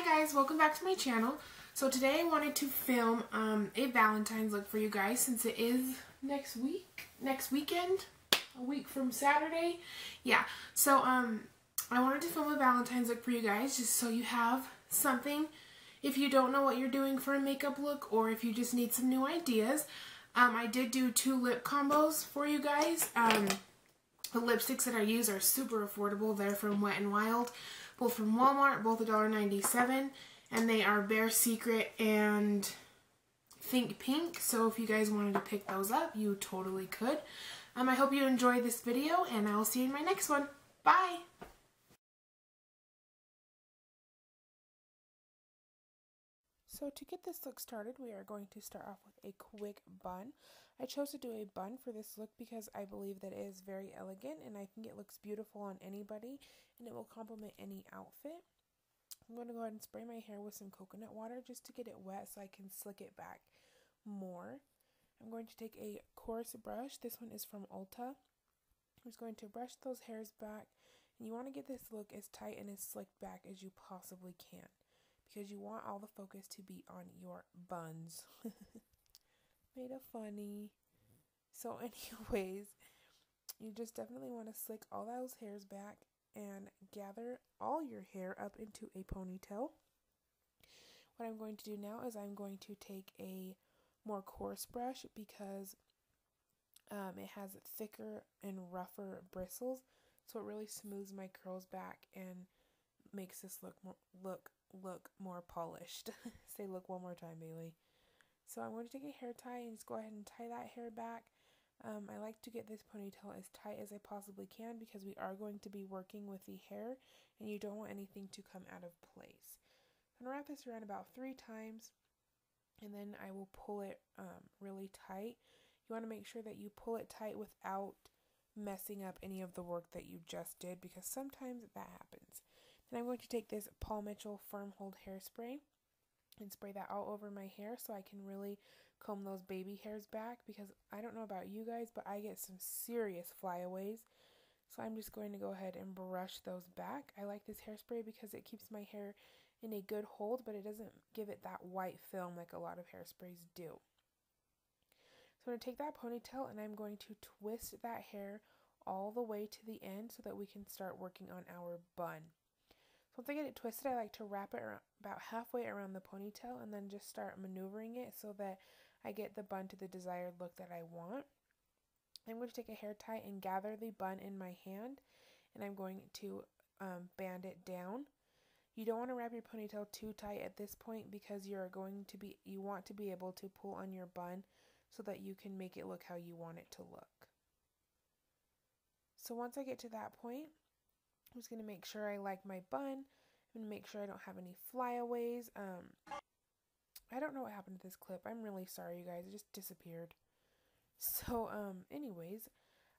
Hi guys, welcome back to my channel. So today I wanted to film um, a Valentine's look for you guys since it is next week, next weekend, a week from Saturday. Yeah, so um, I wanted to film a Valentine's look for you guys just so you have something if you don't know what you're doing for a makeup look or if you just need some new ideas. Um, I did do two lip combos for you guys. Um, the lipsticks that I use are super affordable. They're from Wet n Wild, both from Walmart, both $1.97. And they are Bare Secret and Think Pink. So if you guys wanted to pick those up, you totally could. Um, I hope you enjoyed this video, and I will see you in my next one. Bye! So to get this look started, we are going to start off with a quick bun. I chose to do a bun for this look because I believe that it is very elegant and I think it looks beautiful on anybody and it will complement any outfit. I'm going to go ahead and spray my hair with some coconut water just to get it wet so I can slick it back more. I'm going to take a coarse brush. This one is from Ulta. I'm just going to brush those hairs back and you want to get this look as tight and as slicked back as you possibly can because you want all the focus to be on your buns. Made a funny. So, anyways, you just definitely want to slick all those hairs back and gather all your hair up into a ponytail. What I'm going to do now is I'm going to take a more coarse brush because um, it has thicker and rougher bristles, so it really smooths my curls back and makes this look more, look look more polished. Say look one more time, Bailee. So I'm going to take a hair tie and just go ahead and tie that hair back. Um, I like to get this ponytail as tight as I possibly can because we are going to be working with the hair and you don't want anything to come out of place. I'm going to wrap this around about three times and then I will pull it um, really tight. You want to make sure that you pull it tight without messing up any of the work that you just did because sometimes that happens. Then I'm going to take this Paul Mitchell Firm Hold Hairspray and spray that all over my hair so I can really comb those baby hairs back because I don't know about you guys, but I get some serious flyaways. So I'm just going to go ahead and brush those back. I like this hairspray because it keeps my hair in a good hold, but it doesn't give it that white film like a lot of hairsprays do. So I'm going to take that ponytail and I'm going to twist that hair all the way to the end so that we can start working on our bun. Once I get it twisted, I like to wrap it around, about halfway around the ponytail and then just start maneuvering it so that I get the bun to the desired look that I want. I'm going to take a hair tie and gather the bun in my hand and I'm going to um, band it down. You don't want to wrap your ponytail too tight at this point because you're going to be you want to be able to pull on your bun so that you can make it look how you want it to look. So once I get to that point, I'm just going to make sure I like my bun. To make sure I don't have any flyaways. Um, I don't know what happened to this clip. I'm really sorry, you guys. It just disappeared. So, um, anyways,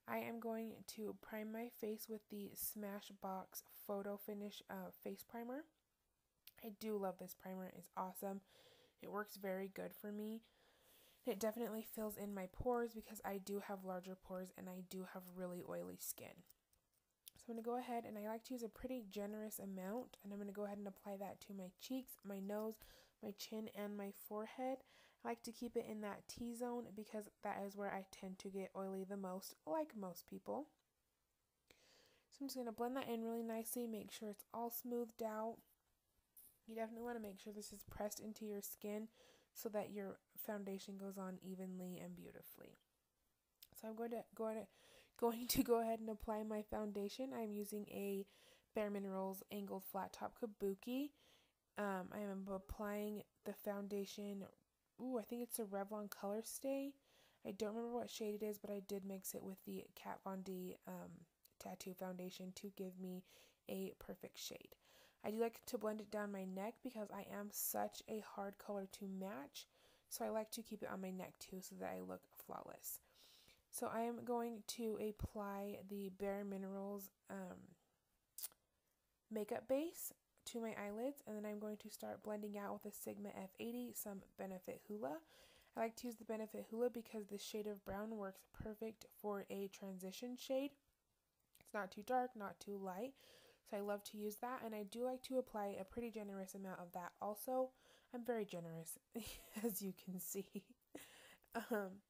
I am going to prime my face with the Smashbox Photo Finish uh, Face Primer. I do love this primer. It's awesome. It works very good for me. It definitely fills in my pores because I do have larger pores and I do have really oily skin. I'm going to go ahead and I like to use a pretty generous amount and I'm going to go ahead and apply that to my cheeks, my nose, my chin, and my forehead. I like to keep it in that T-zone because that is where I tend to get oily the most, like most people. So I'm just going to blend that in really nicely, make sure it's all smoothed out. You definitely want to make sure this is pressed into your skin so that your foundation goes on evenly and beautifully. So I'm going to go ahead going to go ahead and apply my foundation. I'm using a Bare Minerals Angled Flat Top Kabuki. Um, I am applying the foundation. Ooh, I think it's a Revlon Color Stay. I don't remember what shade it is, but I did mix it with the Kat Von D um, Tattoo Foundation to give me a perfect shade. I do like to blend it down my neck because I am such a hard color to match. So I like to keep it on my neck too so that I look flawless. So I am going to apply the Bare Minerals um, makeup base to my eyelids and then I'm going to start blending out with a Sigma F80 some Benefit Hoola. I like to use the Benefit Hoola because the shade of brown works perfect for a transition shade. It's not too dark, not too light. So I love to use that and I do like to apply a pretty generous amount of that also. I'm very generous as you can see. um,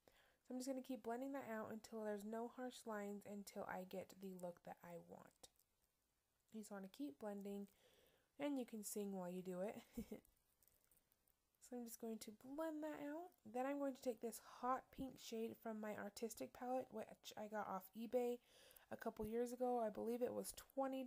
so I'm just going to keep blending that out until there's no harsh lines until I get the look that I want. You just want to keep blending and you can sing while you do it. so I'm just going to blend that out. Then I'm going to take this hot pink shade from my artistic palette which I got off eBay a couple years ago. I believe it was $20.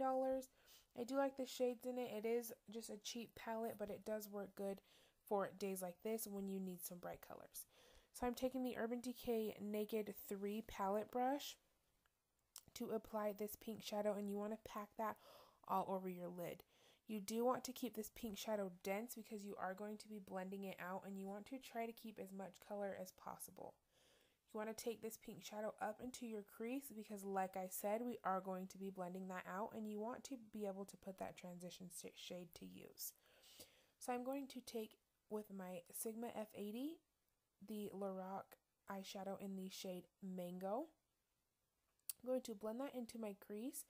I do like the shades in it. It is just a cheap palette, but it does work good for days like this when you need some bright colors. So I'm taking the Urban Decay Naked 3 palette brush to apply this pink shadow and you want to pack that all over your lid. You do want to keep this pink shadow dense because you are going to be blending it out and you want to try to keep as much color as possible. You want to take this pink shadow up into your crease because like I said, we are going to be blending that out and you want to be able to put that transition shade to use. So I'm going to take with my Sigma F80 the Lorac eyeshadow in the shade Mango. I'm going to blend that into my crease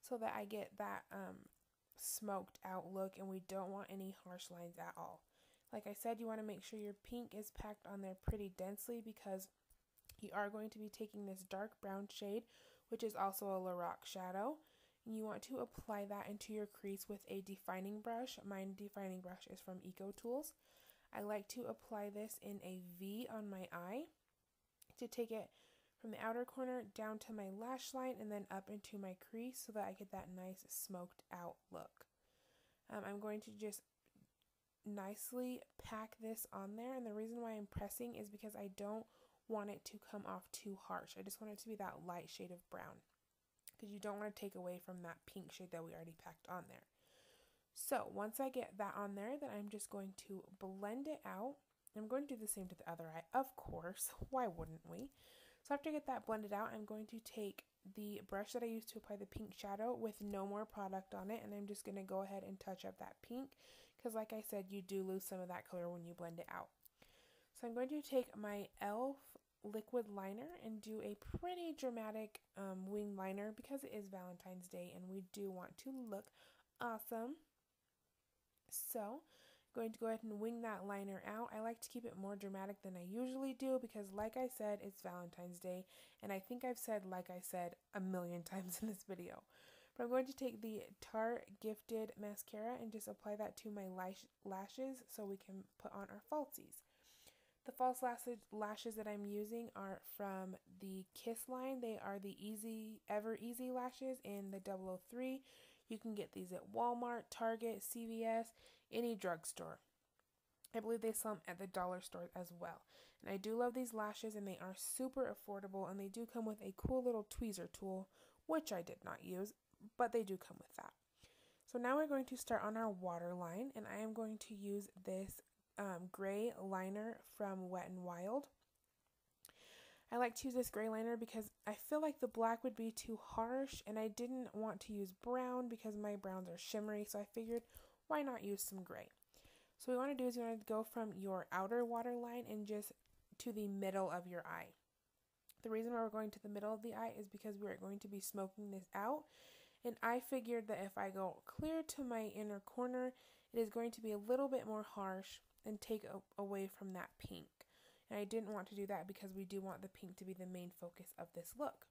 so that I get that um, smoked out look and we don't want any harsh lines at all. Like I said, you want to make sure your pink is packed on there pretty densely because you are going to be taking this dark brown shade, which is also a Lorac shadow. And you want to apply that into your crease with a defining brush. My defining brush is from Eco Tools. I like to apply this in a V on my eye to take it from the outer corner down to my lash line and then up into my crease so that I get that nice smoked out look. Um, I'm going to just nicely pack this on there and the reason why I'm pressing is because I don't want it to come off too harsh. I just want it to be that light shade of brown because you don't want to take away from that pink shade that we already packed on there. So once I get that on there, then I'm just going to blend it out. I'm going to do the same to the other eye, of course. Why wouldn't we? So after I get that blended out, I'm going to take the brush that I used to apply the pink shadow with no more product on it, and I'm just going to go ahead and touch up that pink because like I said, you do lose some of that color when you blend it out. So I'm going to take my e.l.f. liquid liner and do a pretty dramatic um, wing liner because it is Valentine's Day and we do want to look awesome. So going to go ahead and wing that liner out. I like to keep it more dramatic than I usually do because like I said, it's Valentine's Day and I think I've said like I said a million times in this video. But I'm going to take the Tarte Gifted Mascara and just apply that to my lash lashes so we can put on our falsies. The false lashes that I'm using are from the Kiss line. They are the Easy Ever Easy lashes in the 003. You can get these at Walmart, Target, CVS, any drugstore. I believe they sell them at the dollar store as well. And I do love these lashes and they are super affordable and they do come with a cool little tweezer tool, which I did not use, but they do come with that. So now we're going to start on our waterline and I am going to use this um, gray liner from Wet n Wild. I like to use this gray liner because I feel like the black would be too harsh and I didn't want to use brown because my browns are shimmery so I figured why not use some gray. So what you want to do is you want to go from your outer waterline and just to the middle of your eye. The reason why we're going to the middle of the eye is because we're going to be smoking this out and I figured that if I go clear to my inner corner it is going to be a little bit more harsh and take away from that pink. And I didn't want to do that because we do want the pink to be the main focus of this look.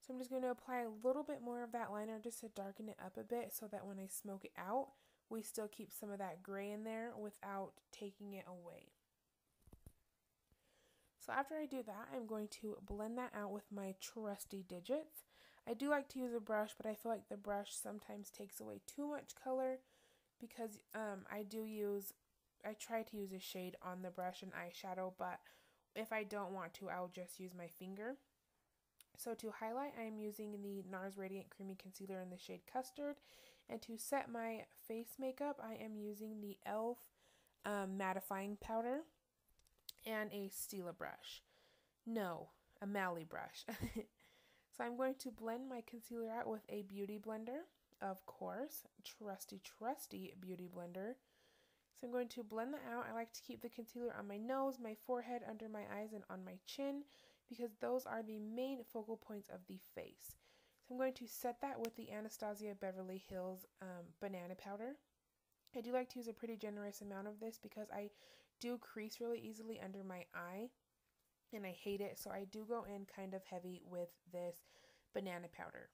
So I'm just going to apply a little bit more of that liner just to darken it up a bit so that when I smoke it out, we still keep some of that gray in there without taking it away. So after I do that, I'm going to blend that out with my trusty digits. I do like to use a brush, but I feel like the brush sometimes takes away too much color because um, I do use, I try to use a shade on the brush and eyeshadow, but if I don't want to, I'll just use my finger. So to highlight, I am using the NARS Radiant Creamy Concealer in the shade Custard. And to set my face makeup, I am using the e.l.f. Um, mattifying powder and a Stila brush. No, a Mally brush. so I'm going to blend my concealer out with a beauty blender of course, trusty, trusty beauty blender. So I'm going to blend that out. I like to keep the concealer on my nose, my forehead, under my eyes, and on my chin because those are the main focal points of the face. So I'm going to set that with the Anastasia Beverly Hills um, banana powder. I do like to use a pretty generous amount of this because I do crease really easily under my eye and I hate it. So I do go in kind of heavy with this banana powder.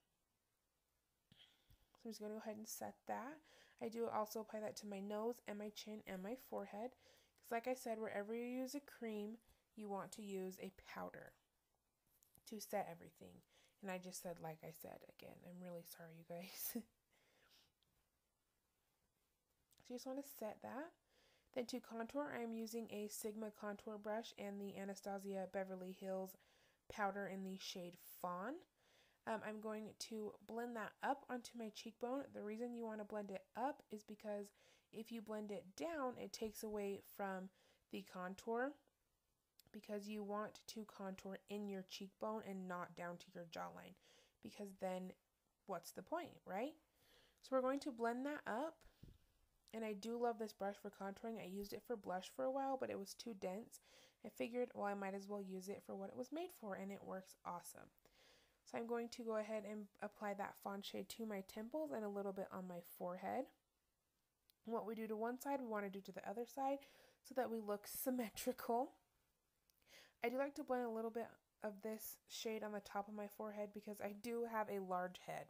So I'm just going to go ahead and set that. I do also apply that to my nose and my chin and my forehead. Because like I said, wherever you use a cream, you want to use a powder to set everything. And I just said, like I said, again, I'm really sorry, you guys. so you just want to set that. Then to contour, I'm using a Sigma contour brush and the Anastasia Beverly Hills powder in the shade Fawn. Um, I'm going to blend that up onto my cheekbone. The reason you want to blend it up is because if you blend it down, it takes away from the contour because you want to contour in your cheekbone and not down to your jawline because then what's the point, right? So we're going to blend that up and I do love this brush for contouring. I used it for blush for a while, but it was too dense. I figured, well, I might as well use it for what it was made for, and it works awesome. So I'm going to go ahead and apply that fawn shade to my temples and a little bit on my forehead. What we do to one side, we want to do to the other side so that we look symmetrical. I do like to blend a little bit of this shade on the top of my forehead because I do have a large head.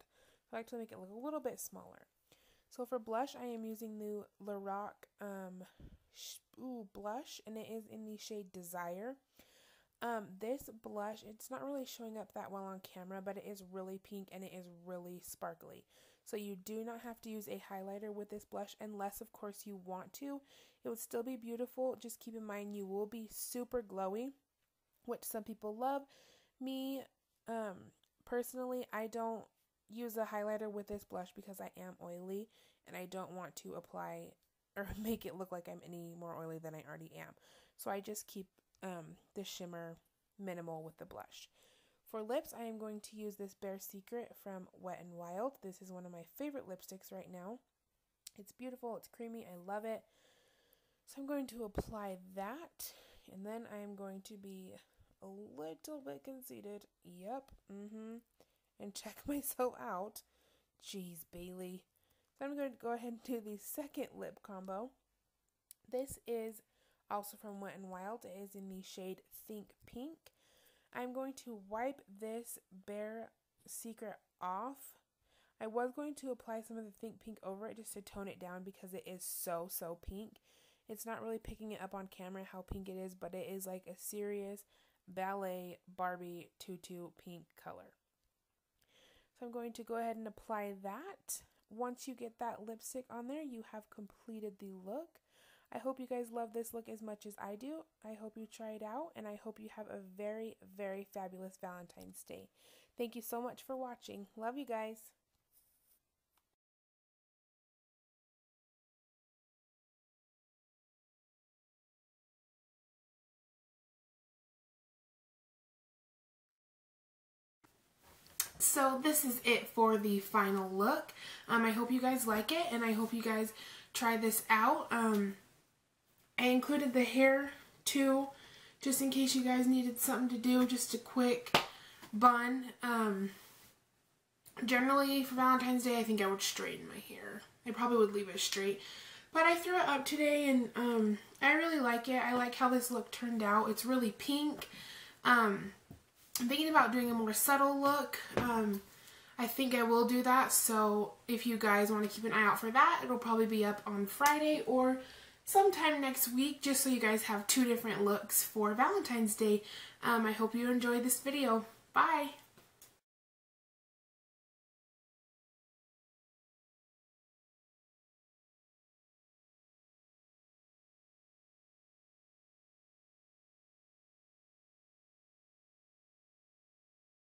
I like to make it look a little bit smaller. So for blush, I am using the Lorac um, ooh, blush, and it is in the shade Desire. Um, this blush, it's not really showing up that well on camera, but it is really pink and it is really sparkly. So you do not have to use a highlighter with this blush unless, of course, you want to. It would still be beautiful. Just keep in mind you will be super glowy, which some people love. Me, um, personally, I don't use a highlighter with this blush because I am oily and I don't want to apply or make it look like I'm any more oily than I already am. So I just keep um, the shimmer minimal with the blush. For lips, I am going to use this Bare Secret from Wet n Wild. This is one of my favorite lipsticks right now. It's beautiful, it's creamy, I love it. So I'm going to apply that, and then I am going to be a little bit conceited. Yep, mm-hmm. And check myself out. Jeez, Bailee. So I'm going to go ahead and do the second lip combo. This is also from Wet n Wild. It is in the shade Think Pink. I'm going to wipe this Bare Secret off. I was going to apply some of the Think Pink over it just to tone it down because it is so, so pink. It's not really picking it up on camera how pink it is, but it is like a serious ballet Barbie tutu pink color. So I'm going to go ahead and apply that. Once you get that lipstick on there, you have completed the look. I hope you guys love this look as much as I do. I hope you try it out, and I hope you have a very, very fabulous Valentine's Day. Thank you so much for watching. Love you guys. So this is it for the final look. Um, I hope you guys like it, and I hope you guys try this out. Um, I included the hair too, just in case you guys needed something to do, just a quick bun. Um, generally, for Valentine's Day, I think I would straighten my hair. I probably would leave it straight. But I threw it up today, and um, I really like it. I like how this look turned out. It's really pink. Um, I'm thinking about doing a more subtle look. Um, I think I will do that. So if you guys want to keep an eye out for that, it'll probably be up on Friday or sometime next week just so you guys have two different looks for Valentine's Day. Um, I hope you enjoyed this video. Bye!